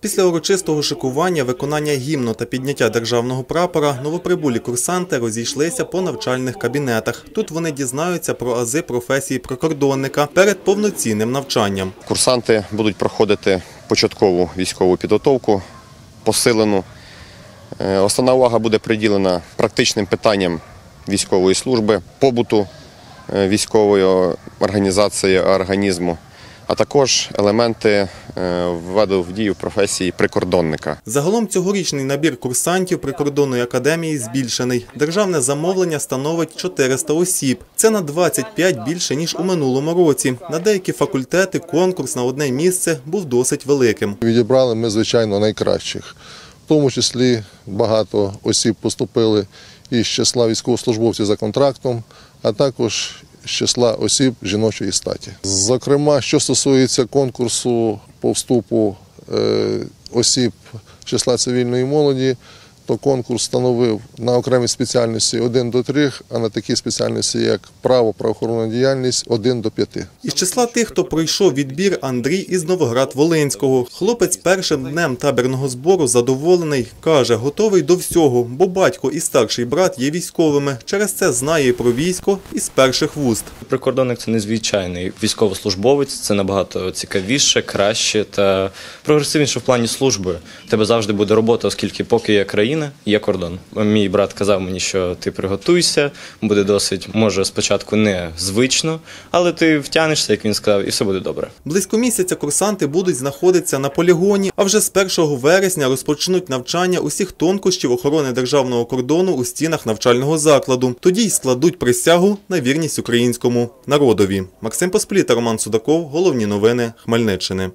Після урочистого шикування, виконання гімну та підняття державного прапора новоприбулі курсанти розійшлися по навчальних кабінетах. Тут вони дізнаються про ази професії прикордонника перед повноцінним навчанням. Курсанти будуть проходити початкову військову підготовку, посилену. Е, Основна увага буде приділена практичним питанням військової служби, побуту військової організації організму, а також елементи е, введу в дію професії прикордонника. Загалом цьогорічний набір курсантів прикордонної академії збільшений. Державне замовлення становить 400 осіб. Це на 25 більше ніж у минулому році. На деякі факультети конкурс на одне місце був досить великим. Відібрали ми, звичайно, найкращих. В тому числі багато осіб поступили із числа військовослужбовців за контрактом, а також з числа осіб жіночої статі. Зокрема, що стосується конкурсу по вступу е, осіб числа цивільної молоді, то конкурс становив на окремі спеціальності 1 до 3, а на такі спеціальності, як право, правоохоронна діяльність 1 до 5. Із числа тих, хто пройшов відбір, Андрій із Новоград-Волинського. Хлопець першим днем табірного збору задоволений. Каже, готовий до всього, бо батько і старший брат є військовими. Через це знає про військо із перших вуст. Прикордонник це незвичайний військовослужбовець, це набагато цікавіше, краще та прогресивніше в плані служби. У тебе завжди буде робота, оскільки поки є країна, є кордон. Мій брат казав мені, що ти приготуйся, буде досить, може, спочатку не звично, але ти втягнешся, як він сказав, і все буде добре. Близько місяця курсанти будуть знаходитися на полігоні, а вже з 1 вересня розпочнуть навчання усіх тонкощів охорони державного кордону у стінах навчального закладу. Тоді й складуть присягу на вірність українському народові. Максим Поспліта, Роман Судаков. Головні новини Хмельниччини.